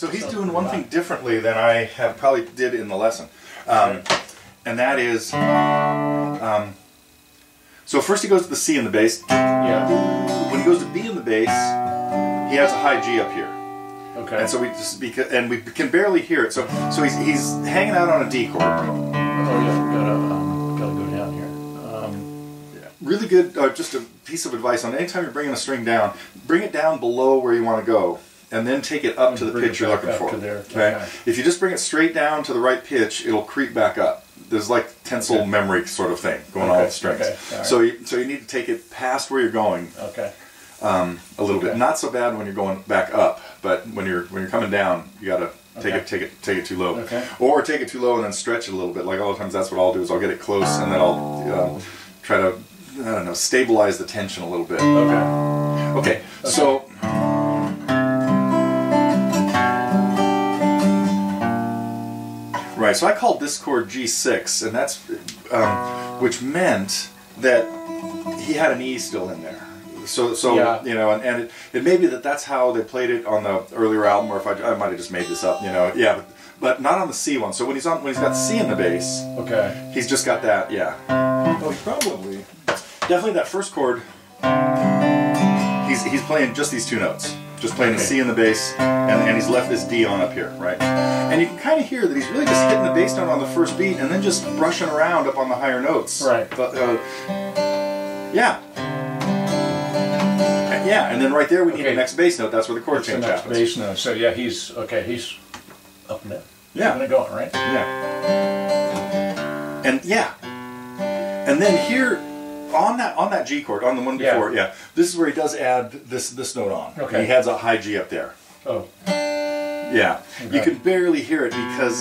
So he's doing one thing differently than I have probably did in the lesson, um, and that is, um, so first he goes to the C in the bass. Yeah. When he goes to B in the bass, he has a high G up here, Okay. and so we just because and we can barely hear it. So so he's he's hanging out on a D chord. oh yeah, gotta um, gotta go down here. Um, Really good. Uh, just a piece of advice on anytime you're bringing a string down, bring it down below where you want to go, and then take it up to the pitch you're looking for. there. Okay. Okay. If you just bring it straight down to the right pitch, it'll creep back up. There's like tensile Okay. memory sort of thing going on Okay, with strings. right. So you, so you need to take it past where you're going okay. um, a little bit. Not so bad when you're going back up, but when you're when you're coming down, you gotta take it take it take it too low. Okay. Or take it too low and then stretch it a little bit. Like all the times, that's what I'll do is I'll get it close and then I'll um, try to I don't know stabilize the tension a little bit. Okay. Okay, so. Right, so I called this chord G6, and that's, um, which meant that he had an E still in there. So, so Yeah. you know, and, and it, it may be that that's how they played it on the earlier album, or if I, I might have just made this up, you know, yeah, but, but not on the C one. So when he's on, when he's got C in the bass, Okay. he's just got that, yeah. Oh, probably, definitely that first chord. He's he's playing just these two notes, just playing the C in the bass, and, and he's left this D on up here, right? And you can kind of hear that he's really just hitting the bass note on the first beat, and then just brushing around up on the higher notes. Right. But, uh, yeah. Yeah, and then right there we need Okay. the next bass note. That's where the chord What's the change next happens. bass note? So yeah, he's okay. He's up and down. Yeah. Up and going, right? Yeah. And yeah. And then here on that on that G chord, on the one before, yeah. This is where he does add this this note on. Okay. He adds a high G up there. Oh. Yeah. You can barely hear it because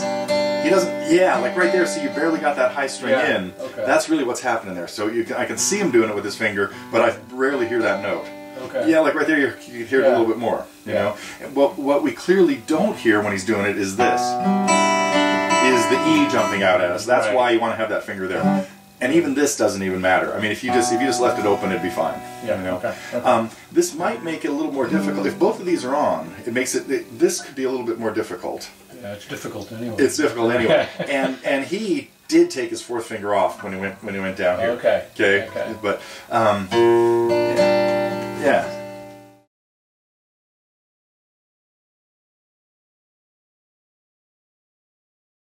he doesn't yeah, like right there, see you barely got that high string Yeah, in. okay. That's really what's happening there. So you can, I can see him doing it with his finger, but I rarely hear that note. Okay. Yeah, like right there, you, you can hear it a little bit more. You Yeah. know, and what what we clearly don't hear when he's doing it is this: is the E jumping out at us. That's Right. why you want to have that finger there. And even this doesn't even matter. I mean, if you just if you just left it open, it'd be fine. Yeah, You know? okay, okay. Um, this might make it a little more difficult. If both of these are on, it makes it. it this could be a little bit more difficult. Yeah, it's difficult anyway. It's difficult anyway. and and he did take his fourth finger off when he went when he went down here. Okay. Okay. Okay. But um, yeah.